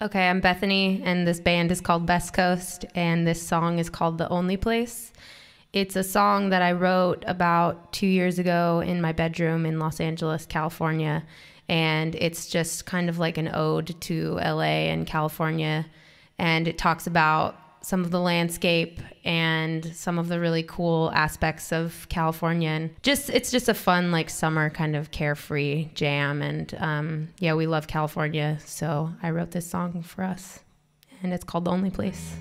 Okay, I'm Bethany, and this band is called Best Coast, and this song is called The Only Place. It's a song that I wrote about two years ago in my bedroom in Los Angeles, California, and it's just kind of like an ode to LA and California, and it talks about some of the landscape and some of the really cool aspects of California. And just it's just a fun like summer kind of carefree jam. And um, yeah, we love California, so I wrote this song for us, and it's called "The Only Place."